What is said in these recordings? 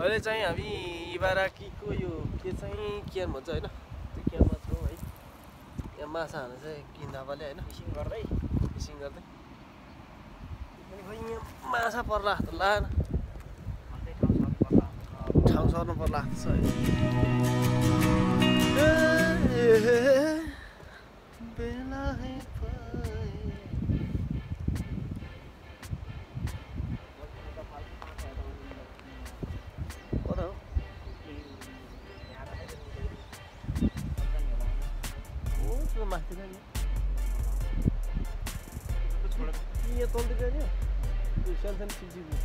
अहिले चाहिँ हामी इबाराकीको यो के चाहिँ क्यान भन्छ होइन त्यो क्यानमा छौँ है यहाँ माछा हाल्नु चाहिँ किन्दापाले होइन फिसिङ गर्दै फिसिङ गर्दै यहाँ माछा पर्ला जस्तो लागेन अन्त ठाउँ सर्नु पर्ला ठाउँ सर्नु पर्ला जस्तो छ कि यहाँ तलतिर नि त्यो सानो सानो चिप्चिप्नु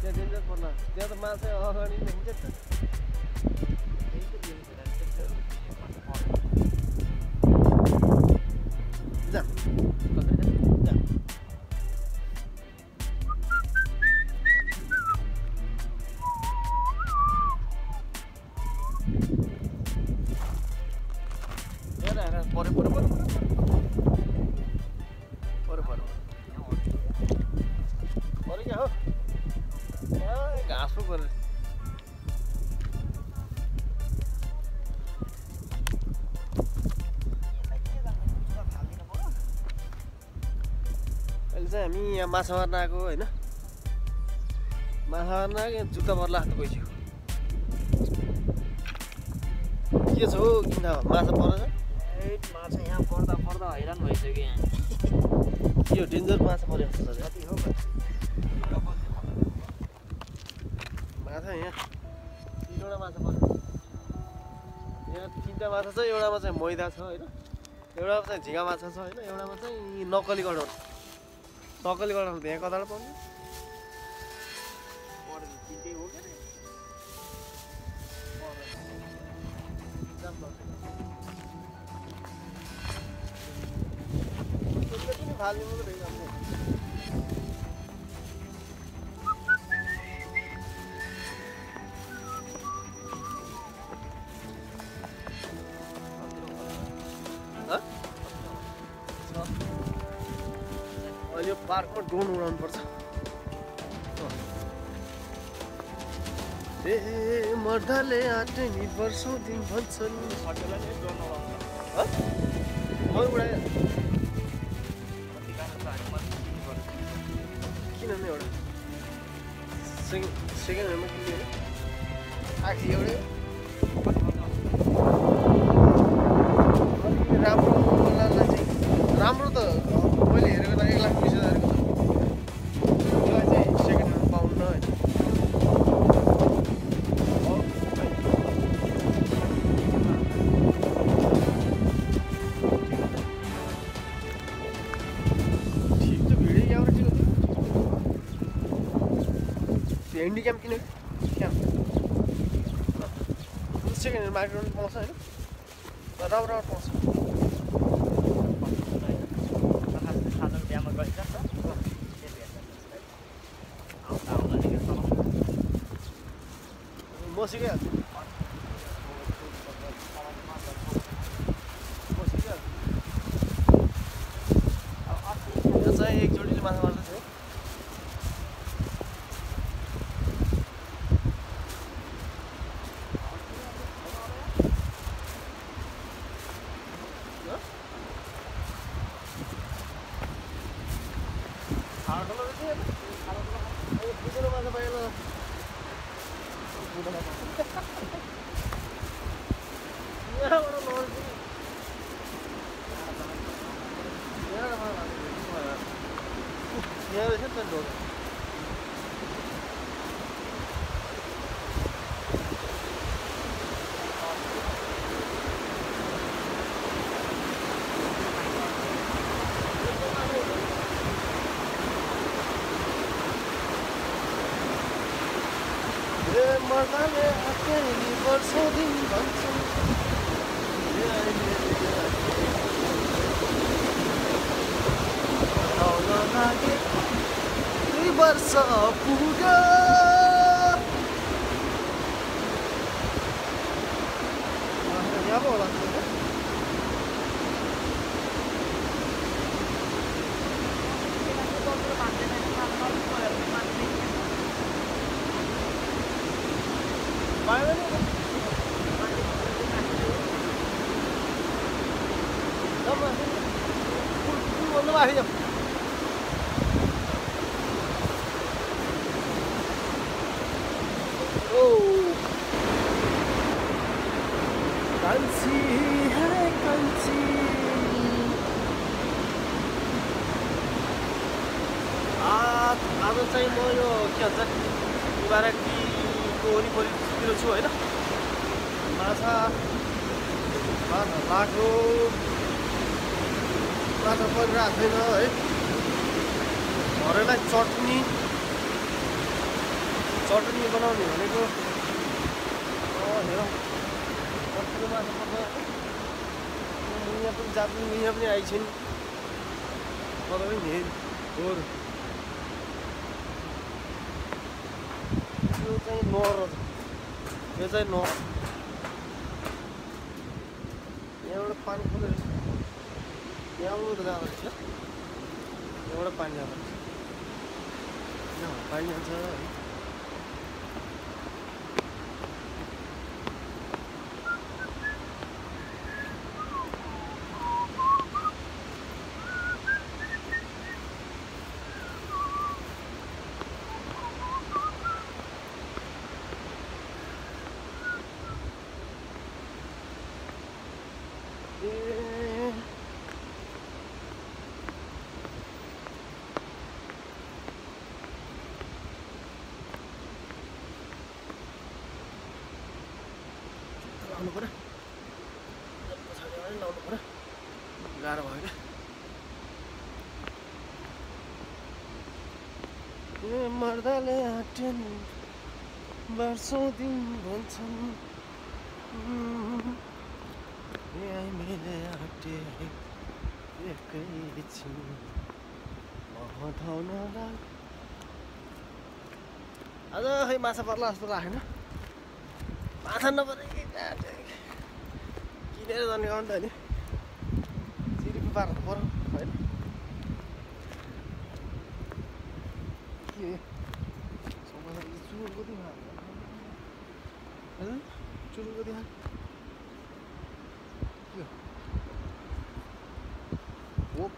त्यहाँ डेन्जर पर्ला त्यहाँ त माछा अगाडि हुन्छ चाहिँ हामी यहाँ माछा मार्न आएको होइन। माछा मार्न आएको यहाँ जुत्ता पर्ला जस्तो गइसक्यो के छ हौ किन माछा परेछ माछा यहाँ पर्दा पर्दा हैरान भइसक्यो यहाँ। यो डेन्जर माछा हो माछा यहाँ तिनवटा माछा पऱ्यो यहाँ तिनवटा माछा छ एउटामा चाहिँ मैदा छ होइन। एउटामा चाहिँ झिँगा माछा छ होइन। एउटामा चाहिँ नक्कली गडाउनु नक्कली त यहाँ कताबाट पाउनु? फाल्ने मात्रै पार्कमा ड्रोन उडाउनु पर्छ ए मर्दाले आँटे नि वर्षौँ दिन भन्छन्? मै उडाए किन नि एउटा सेकेन्ड सेकेन्ड ह्यान्डमा किन्ने आखिर एउटै। सेकेन्ड ह्यान्ड माइक्रोन पाउँछ होइन राम्रो राम्रो पाउँछ बिहामा चलाउँछ म सिकाइहाल्छु म सिकाइहाल्छु यो चाहिँ एकचोटिले माछा मार्दै थियो खाना ठुलो रहेछ होइन? अब बुझेर माछा पाएन यहाँबाट लड्छु नि। यहाँबाट माछा हाल्नु। यहाँ रहेछ नि त ढोका ए मर्दाले आत्यानी वर्षौँ दिन भन्छन् आउन लागे दुई वर्ष पुग्यो यहाँ पो होला पाएन नि जाऊ माथि। पुल- पुलभन्दा माथि जाऊ ओ कान्छी है कान्छी आज आज चाहिँ म यो के भन्छ इबाराकीको वरिपरितिर छु होइन माछा माछा बाटो माछा परिरहेको है। घरैलाई चटनी चटनी बनाउने भनेको। हेरौँ। कतिको माछा पनि जाति मुनिया पनि आइछन्। तपाईँ नि हो र। यो चाहिँ नर। यो चाहिँ नर। यहाँबाट पानी खोलेर यहाँबाट जाँदो रहेछ यहाँबाट पानी जाँदो पानी जान्छ है ए लाउनु पऱ्यो पछाडिबाट लाउनु पऱ्यो गाह्रो भयो क्या ए मर्दाले आँटेन वर्षौँ दिन भन्छन्। हामीले आँटे एकैछिन आज खै माछा पर्ला जस्तो राखेन माछा नपरे किनेर जाने हो नि सिरिपी पार्नु पऱ्यो होइन के हो यो? समाचार यो चुर कति खायो? हँ?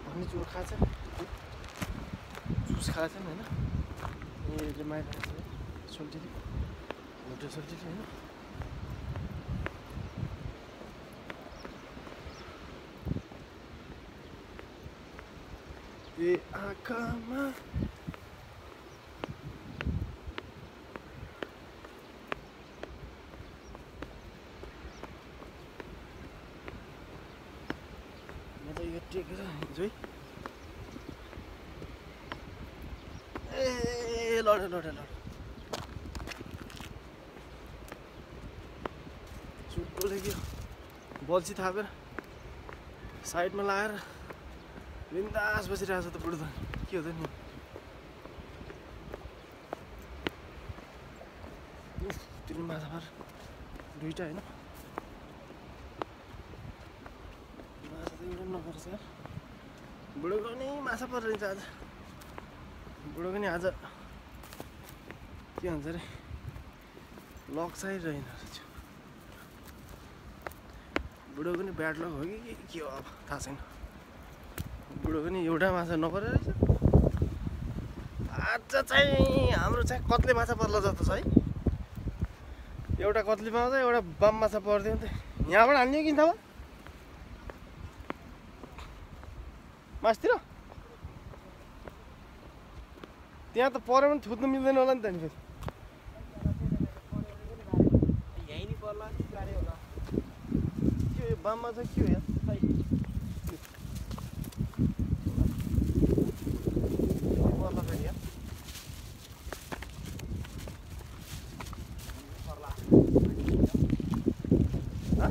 भन्ने चुर खाएछ जुस खाएछ नि होइन ए जमाएर खाएछ सोल्टिली सोल्टिली होइन ए आँखामा म हिँड्छु है ए बल्छी थापेर साइडमा लगाएर बिन्दास बसिरहेको छ त बुढो के हो त नि? त्यो माछा मार। दुइटा होइन। माछा त एउटा नपर्छ यार। बुढोको पनि माछा परिरहेछ आज। बुढोको नि आज के भन्छ अरे लक चाहिँ रहेन रहेछ। बुढोको नि ब्याड लक हो कि के- हो अब? थाहा छैन। बुढोको नि एउटा माछा नपरे रहेछ। आज चाहिँ हाम्रो चाहिँ कत्ले माछा पर्ला जस्तो छ है। एउटा कत्ले पाउँछ एउटा बाम माछा पर्थ्यो नि त। यहाँबाट हान्ने कि थाहा मासतिर त्यहाँ त पऱ्यो भने थुत्नु मिल्दैन होला नि त नि फेरि यहीँ नि पर्ला गाडी होला के हो यो बाम माछा के हो यहाँ खै पर्ला फेरि यहाँ पर्ला हँ?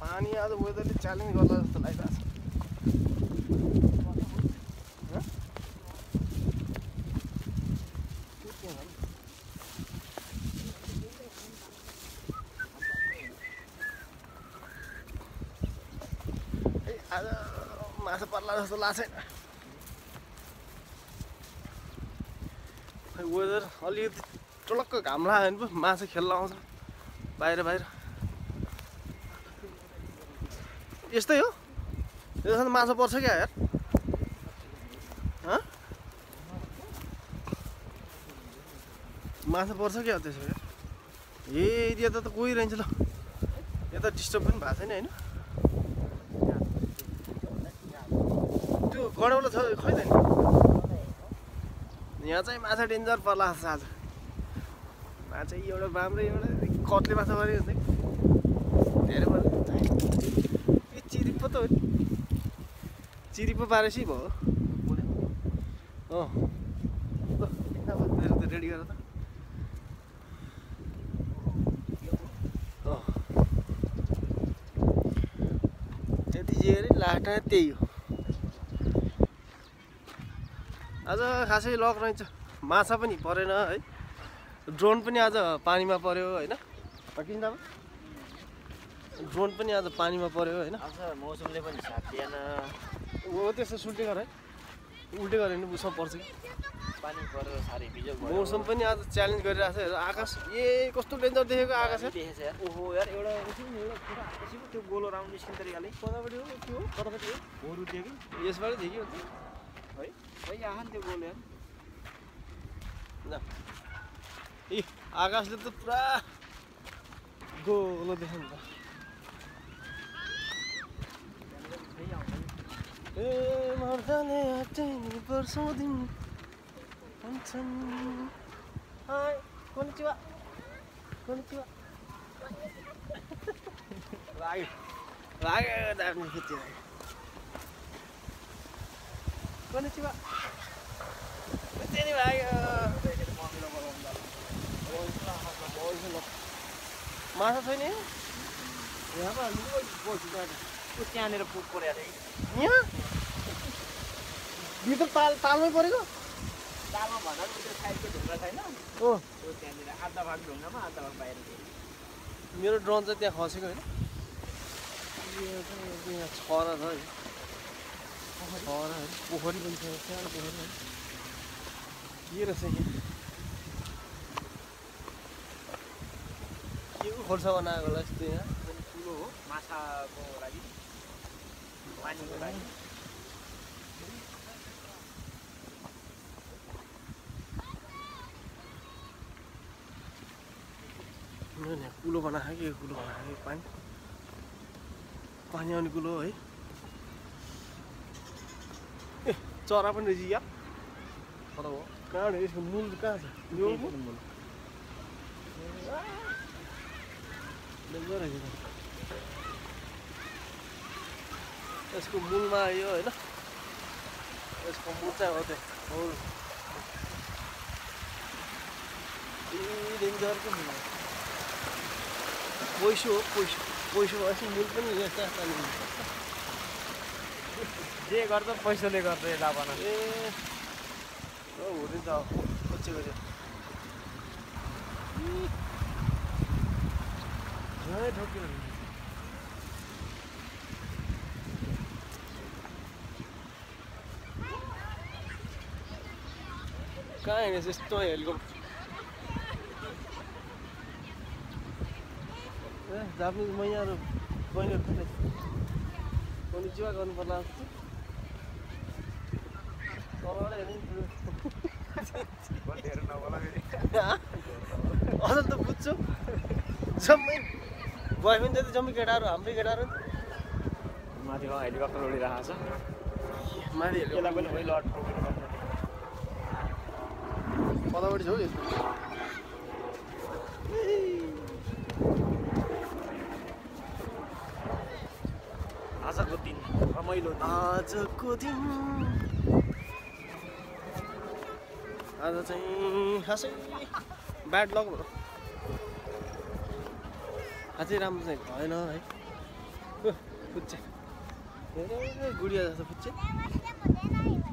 पानी आज वेदरले च्यालेन्ज गर्ला जस्तो लागिरहेको छ आज माछा पर्ला जस्तो लाग्छ। वेदर अलिकति टलक्क घाम लाग्यो भने पो माछा खेल्न आउँछ। बाहिर बाहिर। यस्तै हो। त माछा पर्छ क्या यार? माछा पर्छ क्या त्यसो यार ए यता त कोही रहन्छ ल। यता डिस्टर्ब पनि भएको छैन होइन? त्यो गडौलो छ खै त नि? यहाँ चाहिँ माछा डेन्जर पर्ला जस्तो आज। माछा एउटा बाम्रो एउटा कत्ले माछा हुन्छ धेरै पर्यो ए चिरिप्पो त हो नि भयो। अँ। ल, अब तेरो त रेडी गर त। जे अरे लाटा त्यही हो। आज खासै लक रहेछ माछा पनि परेन है। ड्रोन पनि आज पानीमा पऱ्यो होइन। किन ड्रोन पनि आज पानीमा पऱ्यो होइन। आज मौसमले पनि साथ दिएन। हो त्यस्तो सुल्टे गर। है उल्टे गऱ्यो भने उसमा पर्छ कि। पानी परेर साह्रै भयो। मौसम पनि आज च्यालेन्ज गरिरहेको छ। हेर आकाश ए कस्तो डेन्जर देखेको आकाश यार। ओहो यार एउटा त्यो गोलो राउन्ड निस्किने तरिकाले। कतापट्टि हो हो कतापट्टि हो। गोरु थियो कि? यसबाट थियो कि हो है? आएन त्यो गोलो यार। ए आकाशले त पुरा गोलो देख्यो नि त खै आउँछ ए मर्दाले आँटेनी वर्षौँ दिन भन्छन् हाय कोनिचिवा कोनिचिवा लाग्यो लाग्यो दार्जिलिङ खेती लाग्यो कोनिचिवा नि लाग्यो माछा छैन यहाँ? त्यहाँनिर पुग कि यहाँ भित्र ताल तालमै परेको? तालमा भन्दा पनि त्यो साइडको ढुङ्गा छैन। त्यो त्यहाँनिर आधा भाग ढुङ्गामा आधा भाग बाहिर मेरो ड्रोन चाहिँ त्यहाँ खसेको होइन। छरा छ है। छरा है। पोखरी पनि छ सानो पोखरी है। के रहेछ के को खोल्सा बनाएको होला यस्तो यहाँ? ठुलो हो माछाको लागि। पानीको लागि। कुलो बनाएको कि कुलो कि पानी। पानी आउने कुलो है ए चरा पनि रहेछ या कहाँ यसको मूल? कहाँ छ? यो मूल? यसको मूलमा यो होइन। यसको मूल चाहिँ हो त्यो। मूल ए डेन्जरको मूल। पैसो पैसो पैसो भएपछि मूल पनि यस्ता जे गर्छ पैसाले गर्छ यो लाभाना ए हो हुने त खोजेको ठोक्यो नि। कहाँ हिँडेछ यस्तो हेलिकप्टर जापानिज मैयाहरू बहिनीहरू थुप्रै कोनी चिवा गर्नु पर्ला जस्तो। अझ त बुझ्छु। जम्मै भयो भने त्यति जम्मै केटाहरू हाम्रै केटाहरू माथि हेलिकप्टर उडिरहेको छ। माथि हेलिकप्टर। कतापट्टि छ हौ यसको आजको दिन रमाइलो आजको दिन। आज चाहिँ खासै ब्याड लक अझै राम्रो चाहिँ भएन है। फुच्चे। धेरै गुडिया जस्तो फुच्चे।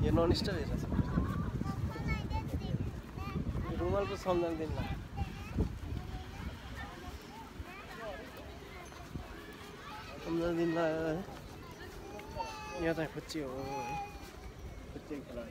यो नन स्टप हेरेको छ रुमाल पो सम्झाउनु दिनु ल सम्झाउनु दिनु यहाँ चाहिँ फुच्ची हो है फुच्ची खेला